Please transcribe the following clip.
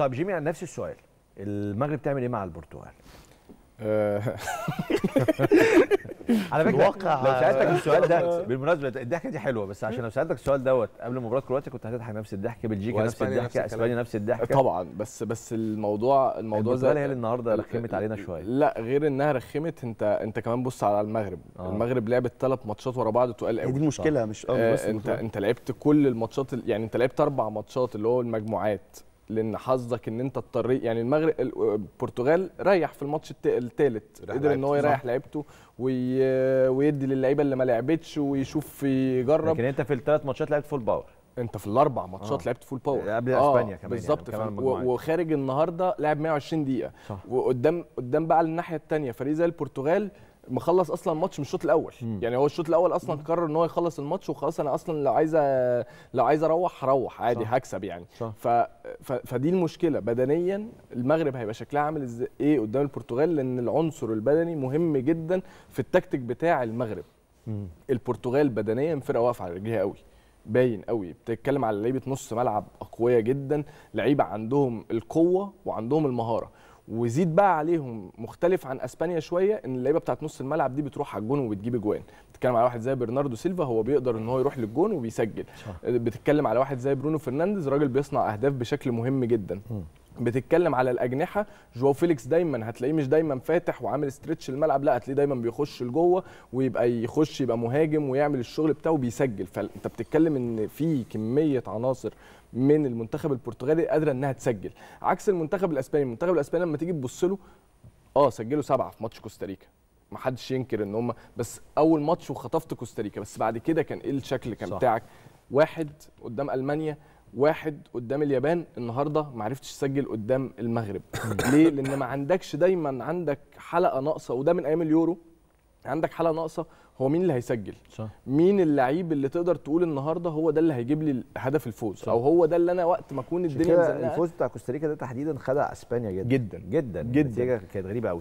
طب جيمي عن نفس السؤال المغرب تعمل إيه مع البرتغال آه، على فكرة الواقع- لو سألتك السؤال ده بالمناسبة الضحكة دي حلوة بس عشان لو سألتك السؤال دوت قبل مباراة كرواتيا كنت هتضحك نفس الضحكة بلجيكا نفس الضحكة. إسبانيا نفس الضحكة طبعا بس بس الموضوع الموضوع البرتغال هي اللي النهارده ال- رخمت علينا شوية لا غير إنها رخمت أنت أنت كمان بص على المغرب آه. آه. المغرب لعبت ثلاث ماتشات ورا بعض تقال قوي دي المشكلة مش آه آه بس أنت. أنت لعبت كل الماتشات ال- يعني أنت لعبت أربع ماتشات اللي هو المجموعات لأن حظك إن أنت اضطريت يعني المغرب ال- البرتغال ريح في الماتش الثالث قدر إن هو يريح لعيبته وي... ويدي للعيبة اللي ما لعبتش ويشوف يجرب. لكن أنت في الثلاث ماتشات لعبت full power أنت في الأربع ماتشات آه. لعبت full power قبل إسبانيا كمان بالظبط. يعني المجموعات. و- وخارج النهارده لعب 120 دقيقة. صح. وقدام قدام بقى الناحية الثانية فريق زي البرتغال مخلص أصلا الماتش من الشوط الأول. مم. يعني هو الشوط الأول أصلا قرر ان هو يخلص الماتش وخلاص أنا أصلا لو عايز لو عايز أروح هروح عادي صح. هكسب يعني. صح. ف... ف... فدي المشكلة. بدنيا المغرب هيبقى شكلها عامل إزاي إيه قدام البرتغال؟ لأن العنصر البدني مهم جدا في التكتيك بتاع المغرب. مم. البرتغال بدنيا فرقة واقفة على رجليها قوي. باين قوي. بتتكلم على لعيبة نص ملعب أقوياء جدا. لعيبة عندهم القوة وعندهم المهارة. وزيد بقى عليهم مختلف عن أسبانيا شوية إن اللعيبة بتاعت نص الملعب دي بتروح على الجون وبتجيب اجوان بتتكلم على واحد زي برناردو سيلفا هو بيقدر إن هو يروح للجون وبيسجل. بتتكلم على واحد زي برونو فرنانديز راجل بيصنع أهداف بشكل مهم جدا. بتتكلم على الأجنحة جواو فيليكس دايما هتلاقيه مش دايما فاتح وعامل stretch الملعب لا هتلاقيه دايما بيخش لجوه ويبقى يخش يبقى مهاجم ويعمل الشغل بتاعه وبيسجل. فأنت بتتكلم إن في كمية عناصر من المنتخب البرتغالي قادرة إنها تسجل. عكس المنتخب الأسباني المنتخب الأسباني لما تيجي تبص له آه سجلوا سبعة في ماتش كوستاريكا. ما حدش ينكر إن هم بس أول ماتش وخطفت كوستاريكا بس بعد كده كان إيه الشكل كان صح. بتاعك؟ واحد قدام ألمانيا واحد قدام اليابان النهارده ما عرفتش تسجل قدام المغرب. ليه؟ لأن ما عندكش دايما عندك حلقة ناقصة وده من أيام اليورو. عندك حلقة ناقصة هو مين اللي هيسجل؟ صح. مين اللعيب اللي تقدر تقول النهارده هو ده اللي هيجيب لي هدف الفوز؟ صح. أو هو ده اللي أنا وقت ما أكون الدنيا مزنقة. الفوز بتاع كوستاريكا ده تحديدا خدع أسبانيا جدا. جدا. جدا. جدا. النتيجة كانت غريبة قوي